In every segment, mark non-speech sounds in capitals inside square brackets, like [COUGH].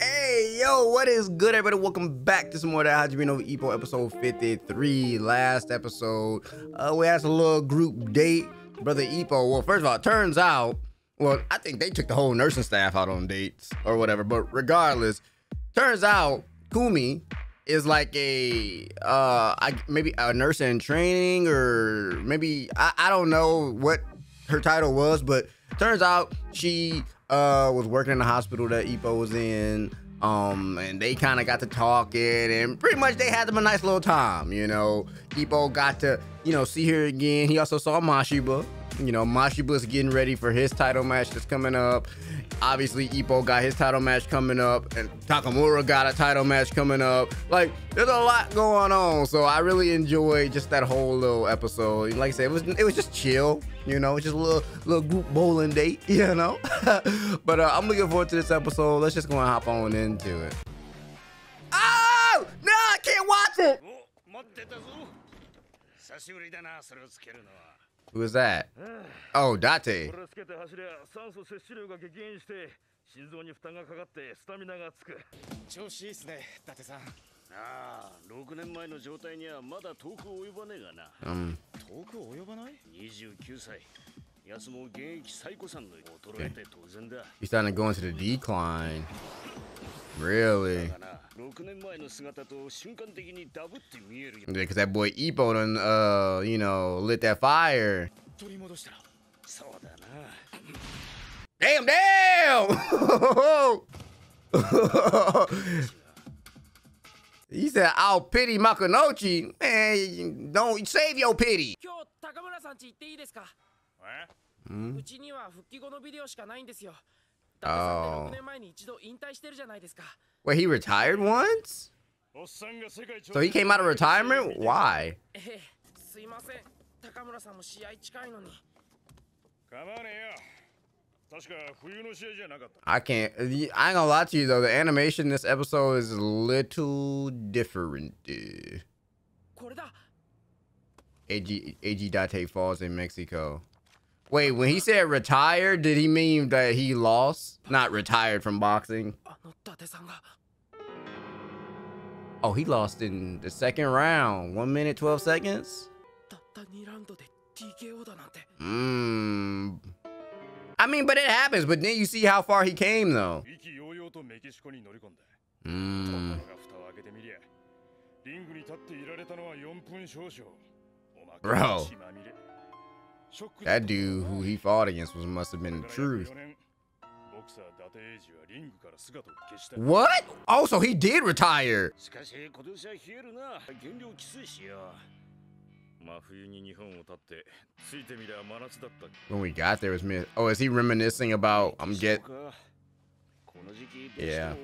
Hey, yo, what is good, everybody? Welcome back to some more of that Hajime Ippo episode 53. Last episode, uh, we had a little group date. Brother Ippo, well, first of all, it turns out, well, I think they took the whole nursing staff out on dates or whatever, but regardless, turns out Kumi is like a, uh, I, maybe a nurse in training or maybe, I, I don't know what her title was, but turns out she uh was working in the hospital that Ippo was in. Um, and they kind of got to talking, and pretty much they had them a nice little time. You know, Ippo got to, you know, see her again. He also saw Mashiba. You know, Mashiba's getting ready for his title match that's coming up. Obviously, Ippo got his title match coming up, and Takamura got a title match coming up. Like, there's a lot going on, so I really enjoyed just that whole little episode. Like I said, it was it was just chill, you know, it's just a little little group bowling date, [LAUGHS] you know. [LAUGHS] but uh, I'm looking forward to this episode. Let's just go and hop on into it. Oh no, I can't watch it. お待ってたぞ久しぶりだなそれをつけるのは Who is that? Oh, Date. これつけて走りゃ酸素摂取量が激減して心臓に負担がかかってスタミナがつく調子いいっすね伊達さんああ6年前の状態にはまだ遠く及ばねえがな Um, 遠く及ばない29歳奴も現役最古さんの衰えて当然だ he's starting to go into the decline. Really? Yeah, because that boy Ippo done, uh, you know, lit that fire. Damn, damn! [LAUGHS] he said, I'll pity Makunouchi. Man, don't save your pity. Hmm? Oh. Wait, he retired once? So he came out of retirement? Why? I can't. I ain't gonna lie to you though. The animation this episode is a little different. Ag Ag Date falls in Mexico. Wait, when he said retired, did he mean that he lost? Not retired from boxing. Oh, he lost in the second round. One minute, 12 seconds? Mmm. I mean, but it happens. But then you see how far he came, though. Mm. Bro. That dude who he fought against was must have been the truth. What? Oh, so he did retire. When we got there, was me. Oh, is he reminiscing about? I'm get. Yeah.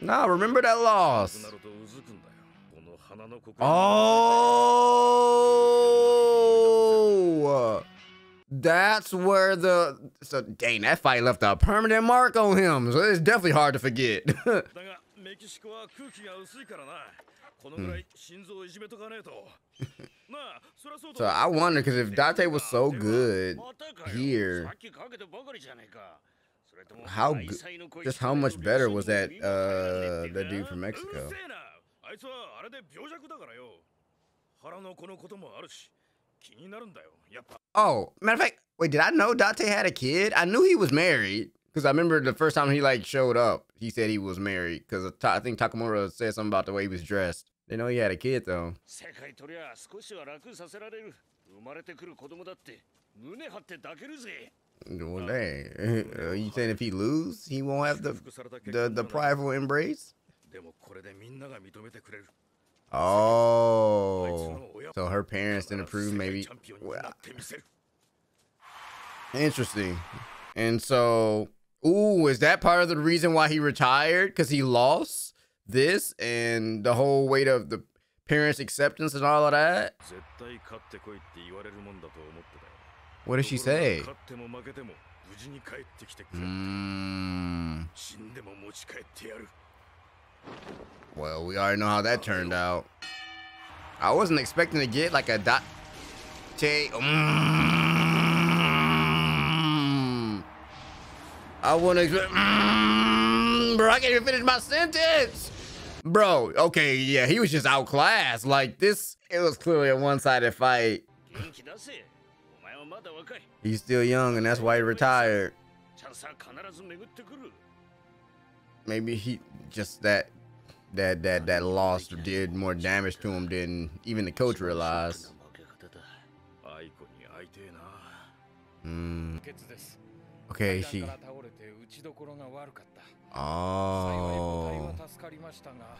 Now remember that loss. Oh! That's where the... So, dang, that fight left a permanent mark on him. So it's definitely hard to forget. Hmm. [LAUGHS] so I wonder because if Date was so good here, how just how much better was that uh that dude from Mexico? あいつはあれで病弱だからよ腹の子のこともあるし気になるんだよやっぱ Oh, matter of fact, wait, did I know Date had a kid? I knew he was married because I remember the first time he like showed up, he said he was married because I think Takamura said something about the way he was dressed. They know he had a kid though. 生まれてくる子供だって胸張って抱けるぜ。Well, dang. [LAUGHS] Are you saying if he lose, he won't have the the, the prideful embrace? Oh, so her parents didn't approve, maybe. Interesting. And so, ooh, is that part of the reason why he retired? Because he lost this and the whole weight of the parents' acceptance and all of that? What did she say? Mm. Well, we already know how that turned out. I wasn't expecting to get like a dot. Che. Mm, I wouldn't expect. Mm, bro, I can't even finish my sentence. Bro, okay, yeah, he was just outclassed. Like, this, it was clearly a one sided fight. He's still young, and that's why he retired maybe he just that that that that loss did more damage to him than even the coach realized. Mm. Okay, she. Oh.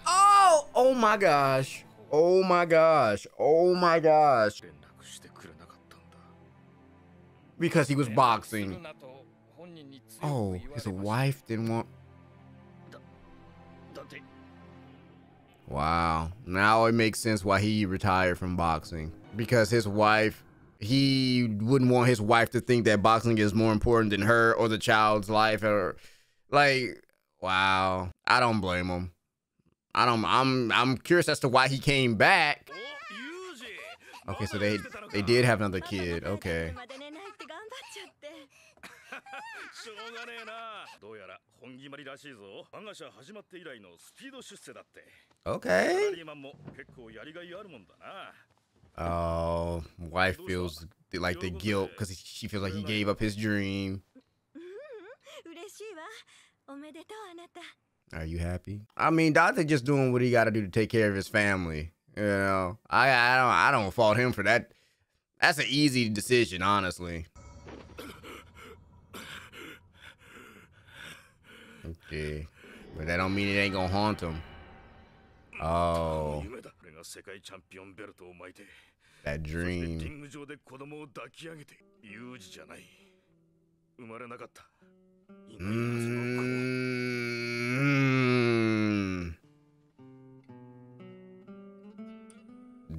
Oh! Oh my gosh! Oh my gosh! Oh my gosh! Because he was boxing. Oh, his wife didn't want. Wow. Now it makes sense why he retired from boxing because his wife, he wouldn't want his wife to think that boxing is more important than her or the child's life or like wow. I don't blame him. I don't I'm I'm curious as to why he came back. Okay, so they they did have another kid. Okay. [LAUGHS] [LAUGHS] 本決まりらしいぞ我が社始まって以来のスピード出世だって Okay Oh, wife feels like the guilt because she feels like he gave up his dream. [LAUGHS] Are you happy? I mean, Date just doing what he got to do to take care of his family. You know, I I don't I don't fault him for that. That's an easy decision, honestly. Okay, but that don't mean it ain't gonna haunt him. Oh, 夢だ俺が世界チャンピオンベルトを巻いて that そしてリ dream. ング上で子供を抱き上げて有事じゃない生まれなかったいないはずの子 Mm.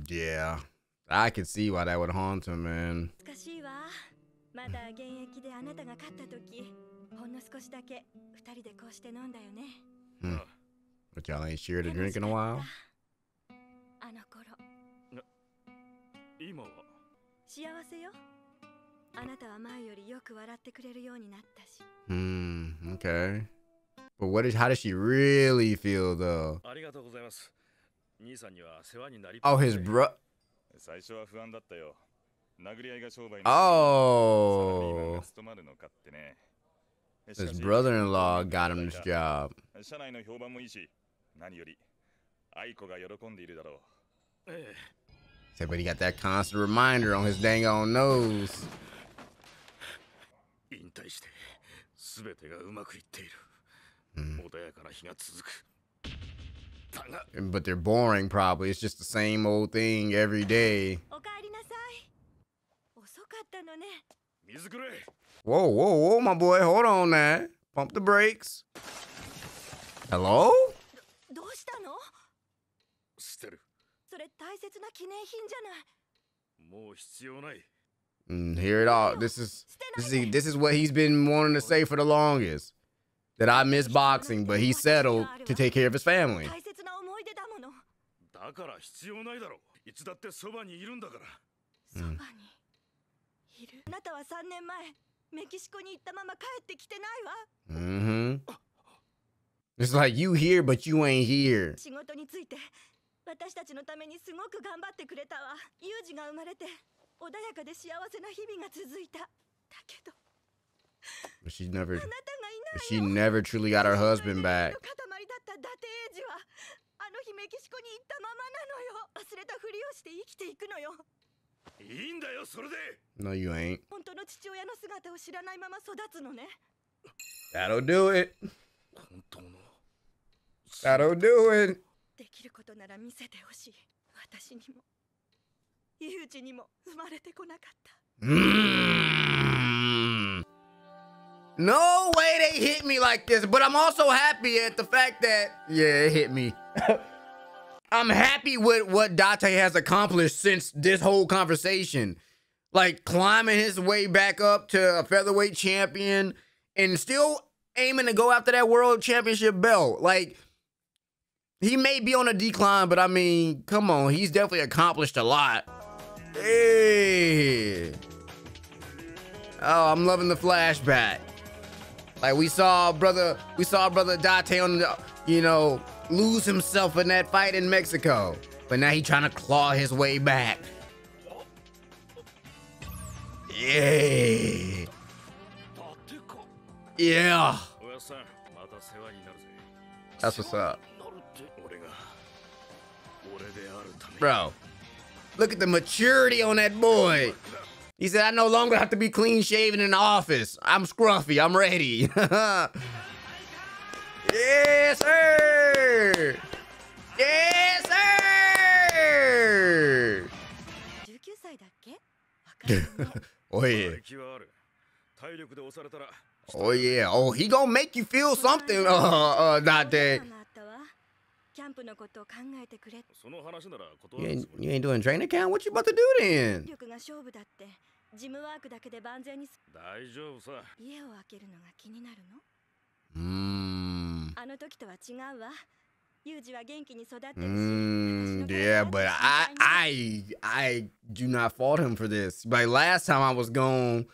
Yeah, I can see why that would haunt him, man. ほんの少しだけ二人でこうして飲んだよね Hmm. あ But y'all ain't shared a 楽 drink し in か a while. あの頃今は？幸せよあなたは前よりよく笑ってくれるようになったし Hmm. Okay. But what is? How does she really feel though? ありがとうございます兄さんには世話になり Oh, his bro. 最初は不安だったよ。殴り合いが商売の Oh, 務まるのかってね。his brother-in-law got him this job. 社内の評判もいいし、何より愛子が喜んでいるだろう。え Said, but he got that constant reminder on his dang on nose. え引退して全てがうまくいっている、 Hmm. 穏やかな日が続くだが But they're boring, probably. It's just the same old thing every day. おかえりなさい遅かったのね水くれ Whoa, whoa, whoa, my boy. Hold on now. Pump the brakes. Hello? Mm, hear it all. This is, this is this is what he's been wanting to say for the longest. That I miss boxing, but he settled to take care of his family. Mm. いる。あなたは3年前メキシコに行ったまま帰ってきてないわ。Mm-hmm. It's like you here, but you ain't here. 仕事について私たちのためにすごく頑張ってくれたわ。ユージが生まれて穏やかで幸せな日々が続いた。だけど。She never あなたがいない she never truly got her husband back. の塊だった伊達英二はあの日メキシコに行ったままなのよ。忘れたふりをして生きていくのよいいんだよそれで No, you ain't. 本当の父親の姿を知らないまま育つのね That'll do it. 本当の That'll do it. できることなら見せてほしい私にもユージにも生まれてこなかった Mm. No way they hit me like this, but I'm also happy at the fact that yeah, it hit me. [LAUGHS] I'm happy with what Date has accomplished since this whole conversation. Like climbing his way back up to a featherweight champion and still aiming to go after that world championship belt. Like he may be on a decline, but I mean, come on, he's definitely accomplished a lot. Hey. Oh, I'm loving the flashback. Like we saw brother, we saw brother Date on the, you know, lose himself in that fight in Mexico. But now he trying to claw his way back. Yeah. Yeah. That's what's up. Bro, look at the maturity on that boy. He said, I no longer have to be clean shaven in the office. I'm scruffy. I'm ready. [LAUGHS] yes, sir. イエーサー歳だっけ？[LAUGHS] おい体力で押されたらおいえおい、がおめきゅうさんっていうのだって。キャンプのことを考えてくれ。その話なら断る。You ain't doing training camp. What you about to do then? 力が勝負だって。ジムワークだけで万全に。大丈夫さ。家を開けるのが気になるの？うん。あの時とは違うわ。Mm, yeah, but I I I do not fault him for this. Like last time I was gone,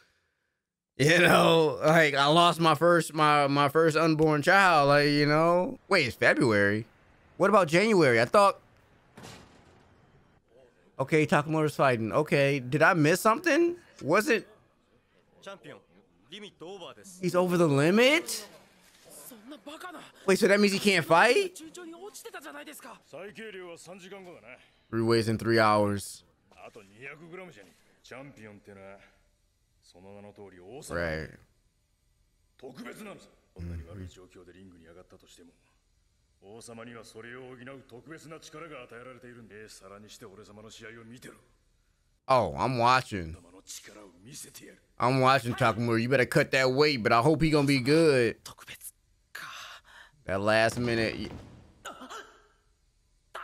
you know, like I lost my first my my first unborn child. Like you know, wait, it's February. What about January? I thought. Okay, Takamura's fighting. Okay, did I miss something? Was it? He's over the limit. そんなバカな Wait, so that means he can't fight? 順調に落ちてたじゃないですか最軽量は3時間後だな Three ways in three hours. あと 200g じゃねえチャンピオンってのはその名の通り王様 Right. 特別なんだどんなに悪い状況でリングに上がったとしても王様にはそれを補う特別な力が与えられているんでさらにして俺様の試合を見てろ Oh, I'm watching. 様の力を見せてやる I'm watching Takamura. You better cut that weight, but I hope he gonna be good. 特別か That last minute.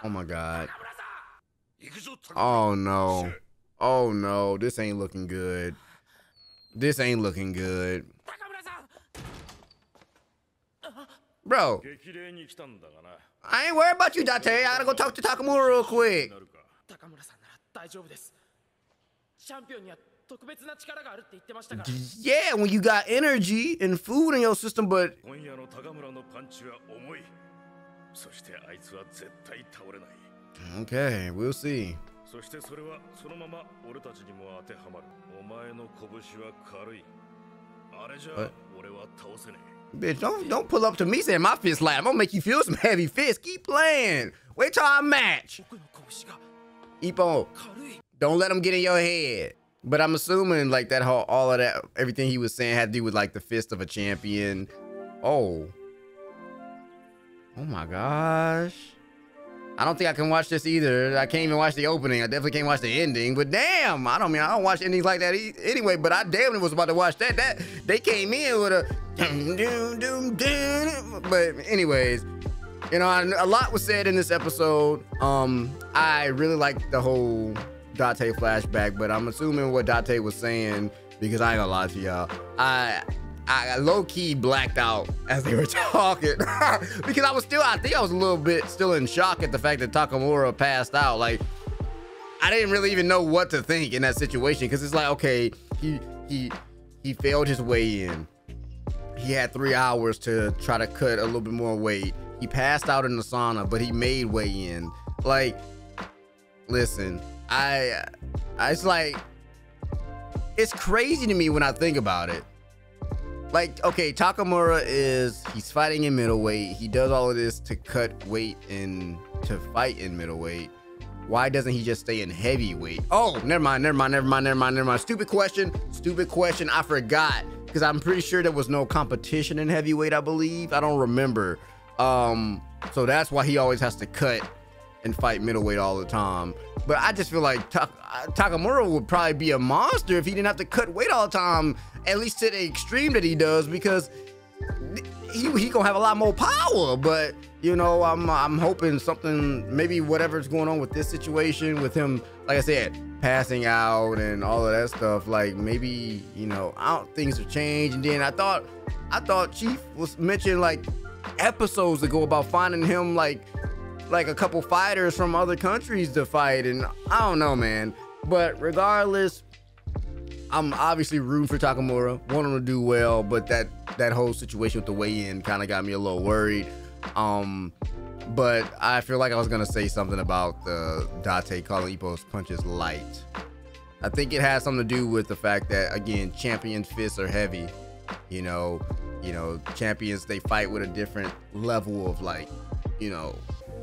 Oh my god. Oh no. Oh no. This ain't looking good. This ain't looking good. Bro. I ain't worried about you, Date. I gotta go talk to Takamura real quick. なるか高村さんなら大丈夫ですチャンピオンには特別な力があるって言ってましたから Yeah, when you got energy and food in your system, but 今夜の高村のパンチは重いそしてあいつは絶対倒れない okay, we'll see. そしてそれはそのまま俺たちにも当てはまるお前の拳は軽いあれじゃえ俺は倒せね Bitch, don't don't pull up to me saying my fist light. I'm gonna make you feel some heavy fists. Keep playing. Wait till I match. 僕の拳が Ipo, 軽い don't let him get in your head. But I'm assuming like that whole all of that everything he was saying had to do with like the fist of a champion. Oh. Oh my gosh. I don't think I can watch this either. I can't even watch the opening. I definitely can't watch the ending. But damn, I don't mean I don't watch endings like that e- anyway. But I damn was about to watch that. That they came in with a dum, dum, dum, dum. But anyways, you know, a lot was said in this episode. Um, I really liked the whole Date flashback, but I'm assuming what Date was saying because I ain't gonna lie to y'all. I I low key blacked out as they were [LAUGHS] talking [LAUGHS] because I was still, I think I was a little bit still in shock at the fact that Takamura passed out. Like, I didn't really even know what to think in that situation because it's like, okay, he he he failed his way in. He had three hours to try to cut a little bit more weight. He passed out in the sauna, but he made way in. Like, listen, I, I it's like, it's crazy to me when I think about it. Like okay takamura is he's fighting in middleweight. He does all of this to cut weight and to fight in middleweight. Why doesn't he just stay in heavyweight? Oh never mind never mind never mind never mind never mind. Stupid question stupid question. I forgot because i'm pretty sure there was no competition in heavyweight i believe. I don't remember. Um so that's why he always has to cut and fight middleweight all the time. But I just feel like Ta- Takamura would probably be a monster if he didn't have to cut weight all the time, at least to the extreme that he does, because he, he gonna have a lot more power. But you know, I'm I'm hoping something, maybe whatever's going on with this situation with him, like I said, passing out and all of that stuff. Like maybe you know, things have changed. And then I thought I thought Chief was mentioning like episodes ago about finding him like like a couple fighters from other countries to fight and I don't know man but regardless I'm obviously rooting for Takamura, want him to do well, but that that whole situation with the weigh-in kind of got me a little worried. Um, but I feel like I was gonna say something about the Date calling Ippo's punches light. I think it has something to do with the fact that again, champion fists are heavy. You know, you know, champions they fight with a different level of like, you know,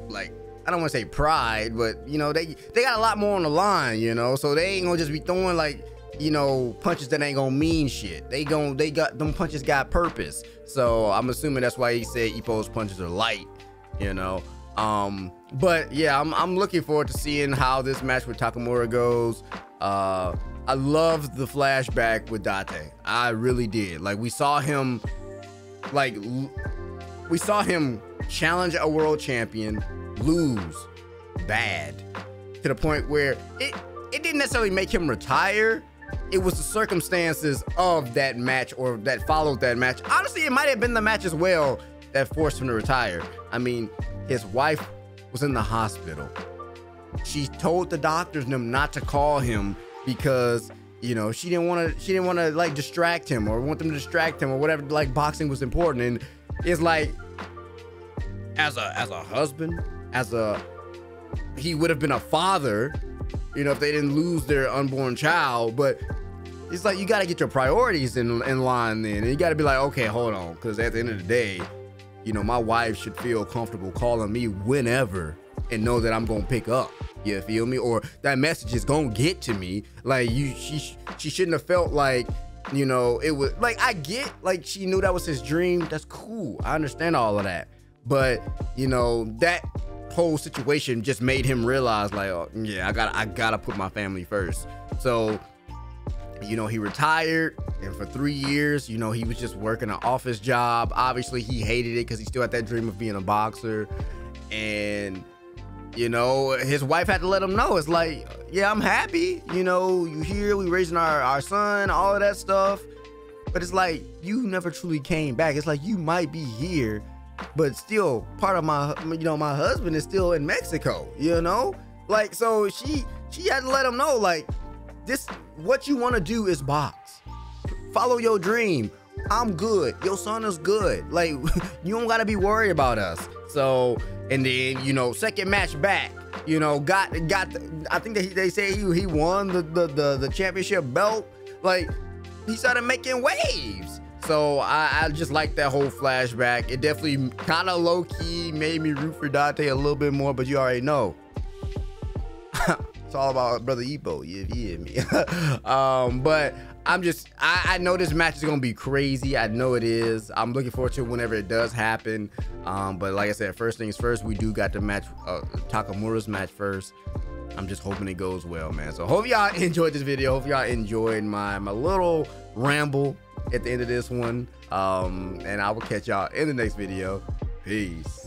like I don't want to say pride, but you know, they they got a lot more on the line, you know, so they ain't gonna just be throwing like you know, punches that ain't gonna mean shit. They gon' they got them punches got purpose. So I'm assuming that's why he said Ippo's punches are light, you know. Um, but yeah, I'm I'm looking forward to seeing how this match with Takamura goes. Uh, I loved the flashback with Date. I really did. Like we saw him, like we saw him challenge a world champion, lose bad, to the point where it it didn't necessarily make him retire, it was the circumstances of that match or that followed that match. Honestly, it might have been the match as well that forced him to retire. I mean, his wife was in the hospital. She told the doctors them not to call him because you know she didn't want to she didn't want to like distract him or want them to distract him or whatever like boxing was important and it's like as a as a husband as a he would have been a father you know if they didn't lose their unborn child but it's like you got to get your priorities in in line then. And you got to be like, okay, hold on, because at the end of the day, you know, my wife should feel comfortable calling me whenever and know that I'm gonna pick up. You feel me? Or that message is gonna get to me. Like you, she she shouldn't have felt like you know it was like I get like she knew that was his dream. That's cool. I understand all of that. But you know that whole situation just made him realize like, oh, yeah, I got I gotta put my family first. So you know, he retired, and for three years, you know, he was just working an office job. Obviously, he hated it because he still had that dream of being a boxer. And, you know, his wife had to let him know. It's like, yeah, I'm happy. You know, you here, we raising our, our son, all of that stuff. But it's like, you never truly came back. It's like, you might be here, but still, part of my, you know, my husband is still in Mexico, you know? Like, so she, she had to let him know, like, this what you want to do is box. Follow your dream. I'm good. Your son is good. Like [LAUGHS] you don't gotta be worried about us. So and then you know second match back. You know got got. The, I think that they say he he won the, the the the championship belt. Like he started making waves. So I, I just like that whole flashback. It definitely kind of low key made me root for Date a little bit more, but you already know. [LAUGHS] It's all about brother Ippo. You, hear me? [LAUGHS] um, but I'm just I, I, know this match is gonna be crazy. I know it is. I'm looking forward to it whenever it does happen. Um, but like I said, first things first, we do got the match, uh, Takamura's match first. I'm just hoping it goes well, man. So hope y'all [LAUGHS] enjoyed this video. Hope y'all enjoyed my my little ramble at the end of this one. Um, and I will catch y'all in the next video. Peace.